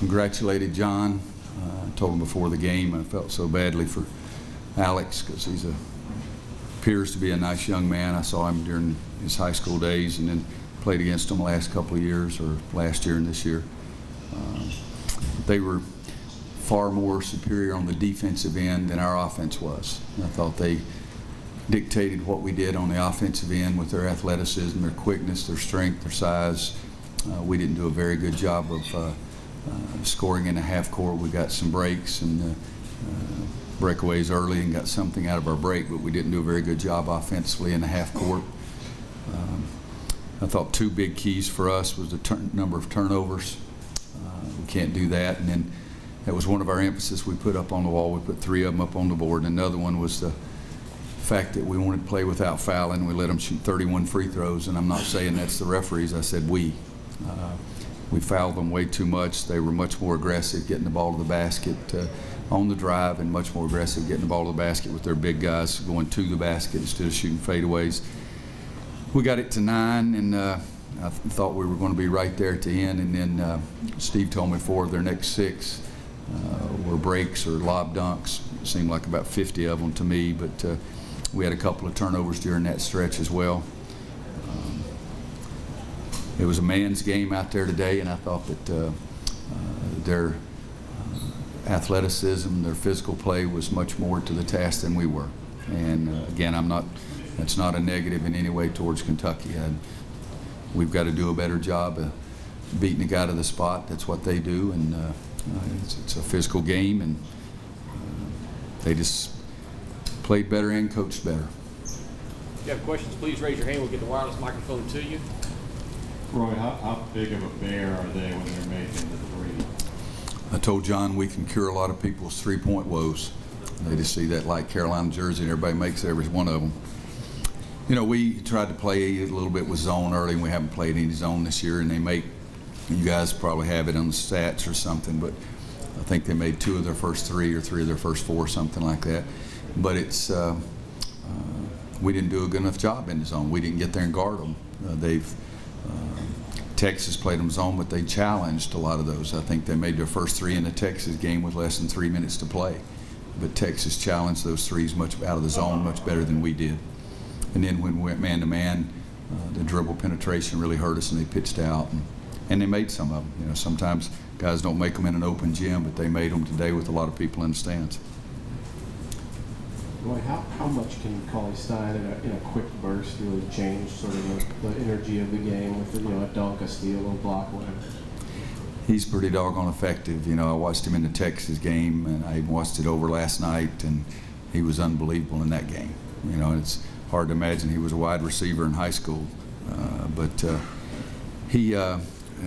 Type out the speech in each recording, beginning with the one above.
congratulated John. I told him before the game I felt so badly for Alex because he's a appears to be a nice young man. I saw him during his high school days and then played against him the last couple of years or last year and this year. Uh, they were far more superior on the defensive end than our offense was. I thought they dictated what we did on the offensive end with their athleticism, their quickness, their strength, their size. Uh, we didn't do a very good job of uh, scoring in the half court. We got some breaks and uh, uh, breakaways early and got something out of our break, but we didn't do a very good job offensively in the half court. Um, I thought two big keys for us was the number of turnovers. Uh, we can't do that. And then that was one of our emphasis we put up on the wall. We put three of them up on the board. And another one was the fact that we wanted to play without fouling. We let them shoot 31 free throws. And I'm not saying that's the referees. I said we. Uh, we fouled them way too much. They were much more aggressive getting the ball to the basket uh, on the drive and much more aggressive getting the ball to the basket with their big guys going to the basket instead of shooting fadeaways. We got it to nine, and uh, I th thought we were going to be right there at the end. And then uh, Steve told me four of their next six uh, were breaks or lob dunks. It seemed like about 50 of them to me, but uh, we had a couple of turnovers during that stretch as well. It was a man's game out there today, and I thought that uh, uh, their athleticism, their physical play was much more to the task than we were. And uh, again, I'm not, that's not a negative in any way towards Kentucky. I, we've got to do a better job of beating the guy to the spot. That's what they do. And uh, uh, it's, it's, a physical game, and uh, they just played better and coached better. If you have questions, please raise your hand. We'll get the wireless microphone to you. Roy, how, how big of a bear are they when they're making the three? I told John we can cure a lot of people's three-point woes. They just see that like Carolina jersey and everybody makes every one of them. You know, we tried to play a little bit with zone early, and we haven't played any zone this year, and they make, you guys probably have it on the stats or something, but I think they made two of their first three or three of their first four, something like that. But it's, uh, uh, we didn't do a good enough job in the zone. We didn't get there and guard them. Uh, they've, Texas played them zone, but they challenged a lot of those. I think they made their first three in the Texas game with less than three minutes to play. But Texas challenged those threes much out of the zone much better than we did. And then when we went man to man, the dribble penetration really hurt us, and they pitched out. And, and they made some of them. You know, sometimes guys don't make them in an open gym, but they made them today with a lot of people in the stands. Roy, how, how much can Cauley Stein in a, in a quick burst really change sort of the, the energy of the game with you know a dunk, a steal, a block, whatever? He's pretty doggone effective. You know, I watched him in the Texas game, and I watched it over last night, and he was unbelievable in that game. You know, it's hard to imagine he was a wide receiver in high school, uh, but uh, he. Uh,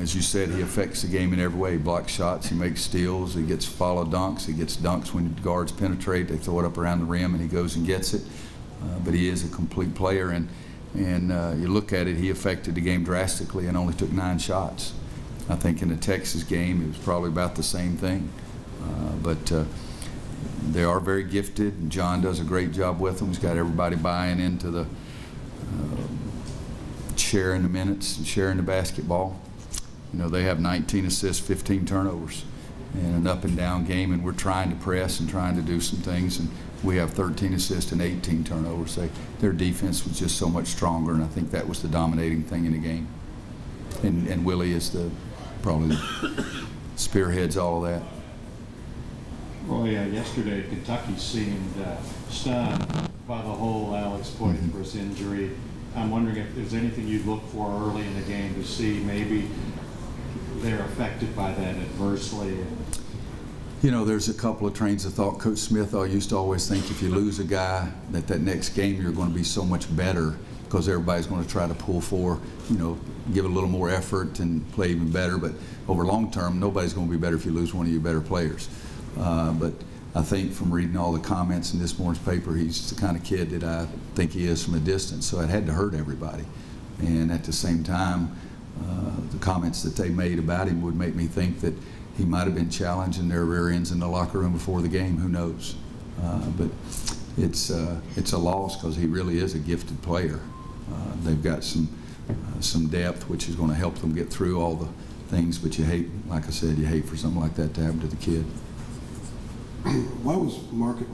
as you said, he affects the game in every way. He blocks shots, he makes steals, he gets follow dunks, he gets dunks when the guards penetrate. They throw it up around the rim, and he goes and gets it. Uh, but he is a complete player, and and uh, you look at it, he affected the game drastically and only took nine shots. I think in the Texas game, it was probably about the same thing. Uh, but uh, they are very gifted. John does a great job with them. He's got everybody buying into the uh, sharing the minutes and sharing the basketball. You know, they have 19 assists, 15 turnovers, and an up and down game, and we're trying to press and trying to do some things, and we have 13 assists and 18 turnovers. They, their defense was just so much stronger, and I think that was the dominating thing in the game. And, and Willie is the probably spearheads all of that. Well, yeah, yesterday Kentucky seemed uh, stunned by the whole Alex Poythress mm -hmm. injury. I'm wondering if there's anything you'd look for early in the game to see maybe they're affected by that adversely? You know, there's a couple of trains of thought. Coach Smith I used to always think if you lose a guy, that that next game you're going to be so much better because everybody's going to try to pull for, you know, give a little more effort and play even better. But over long term, nobody's going to be better if you lose one of your better players. Uh, but I think from reading all the comments in this morning's paper, he's the kind of kid that I think he is from a distance. So it had to hurt everybody. And at the same time, uh, the comments that they made about him would make me think that he might have been challenging their rear ends in the locker room before the game. Who knows? Uh, but it's uh, it's a loss because he really is a gifted player. Uh, they've got some some depth, which is going to help them get through all the things, but you hate, like I said, you hate for something like that to happen to the kid. Why was Marcus,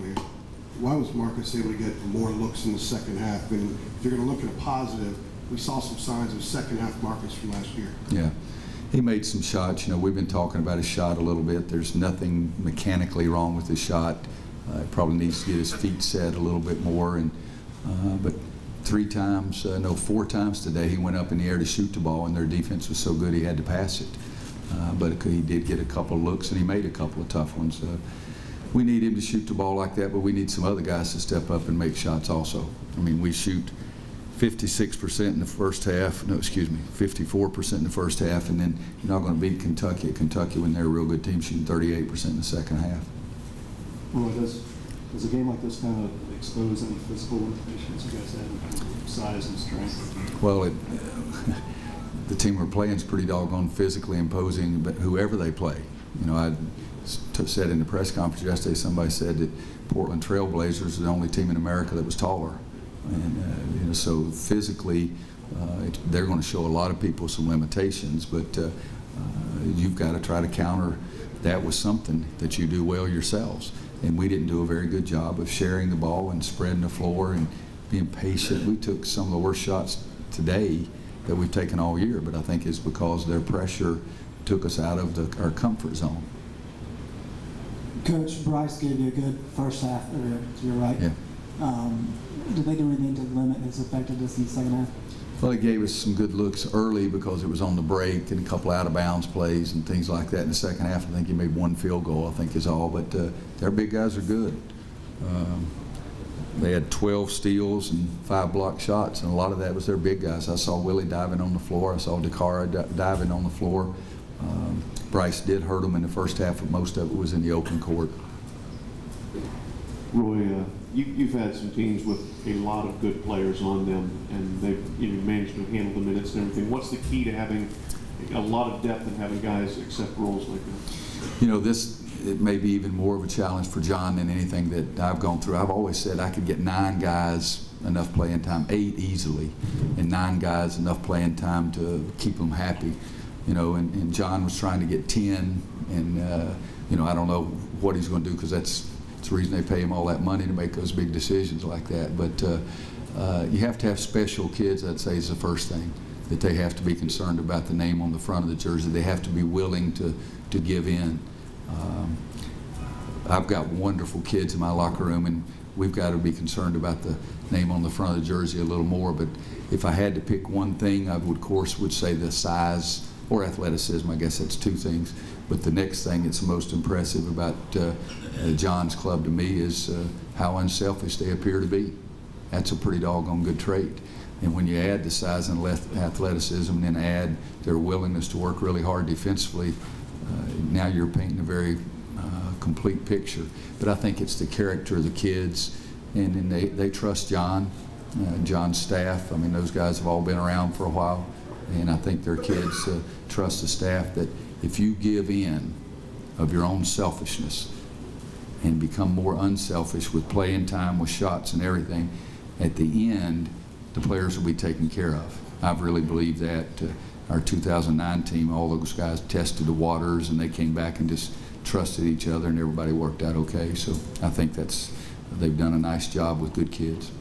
why was Marcus able to get more looks in the second half? And if you're going to look at a positive, we saw some signs of second half Marcus from last year. Yeah. He made some shots. You know, we've been talking about his shot a little bit. There's nothing mechanically wrong with his shot. Uh, probably needs to get his feet set a little bit more. And uh, but three times, uh, no, four times today, he went up in the air to shoot the ball, and their defense was so good he had to pass it. Uh, but he did get a couple of looks, and he made a couple of tough ones. Uh, we need him to shoot the ball like that, but we need some other guys to step up and make shots also. I mean, we shoot 56% in the first half, no, excuse me, 54% in the first half, and then you're not going to beat Kentucky Kentucky when they're a real good team shooting 38% in the second half. Well, does, does a game like this kind of expose any physical limitations you guys have in terms of size and strength? Well, it, the team we're playing is pretty doggone physically imposing, but whoever they play. You know, I said in the press conference yesterday, somebody said that Portland Trailblazers is the only team in America that was taller. And, uh, you know, so physically, uh, it, they're going to show a lot of people some limitations, but uh, uh, you've got to try to counter that with something that you do well yourselves. And we didn't do a very good job of sharing the ball and spreading the floor and being patient. We took some of the worst shots today that we've taken all year, but I think it's because their pressure took us out of the, our comfort zone. Coach Brice gave you a good first half earlier, to your right. Yeah. Um, did they do anything to limit his effectiveness in the second half? Well, it gave us some good looks early because it was on the break and a couple out of bounds plays and things like that. In the second half, I think he made one field goal, I think is all. But uh, their big guys are good. Um, they had 12 steals and five block shots, and a lot of that was their big guys. I saw Willie diving on the floor. I saw Dakari di- diving on the floor. Um, Brice did hurt him in the first half, but most of it was in the open court. Roy, uh, you, you've had some teams with a lot of good players on them, and they've you know, managed to handle the minutes and everything. What's the key to having a lot of depth and having guys accept roles like that? You know, this, it may be even more of a challenge for John than anything that I've gone through. I've always said I could get nine guys enough playing time, eight easily, and nine guys enough playing time to keep them happy. You know, and, and John was trying to get 10, and, uh, you know, I don't know what he's going to do because that's, that's the reason they pay him all that money to make those big decisions like that. But uh, uh, you have to have special kids, I'd say, is the first thing. That they have to be concerned about the name on the front of the jersey. They have to be willing to, to give in. Um, I've got wonderful kids in my locker room, and we've got to be concerned about the name on the front of the jersey a little more. But if I had to pick one thing, I would, of course, would say the size or athleticism. I guess that's two things. But the next thing that's most impressive about uh, John's club to me is uh, how unselfish they appear to be. That's a pretty doggone good trait. And when you add the size and athleticism, and then add their willingness to work really hard defensively, uh, now you're painting a very uh, complete picture. But I think it's the character of the kids, and then they, they trust John, uh, John's staff. I mean, those guys have all been around for a while, and I think their kids uh, trust the staff that if you give in of your own selfishness and become more unselfish with playing time, with shots and everything, at the end, the players will be taken care of. I've really believed that. Uh, our 2009 team, all those guys tested the waters and they came back and just trusted each other and everybody worked out okay. So I think that's they've done a nice job with good kids.